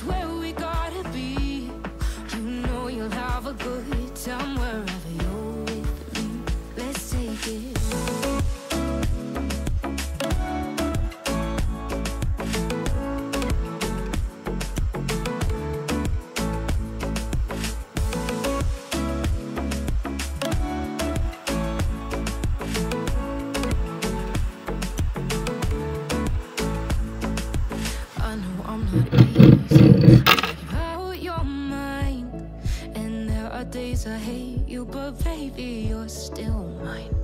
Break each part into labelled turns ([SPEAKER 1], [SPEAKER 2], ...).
[SPEAKER 1] Cares where we gotta be? You know you'll have a good time wherever you're with me. Let's take it. I'm not hate you, but baby, you're still mine.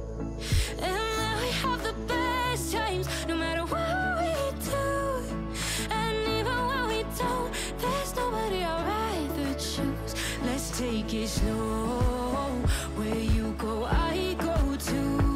[SPEAKER 1] And now we have the best times, no matter what we do. And even when we don't, there's nobody I'd rather choose. Let's take it slow. Where you go, I go too.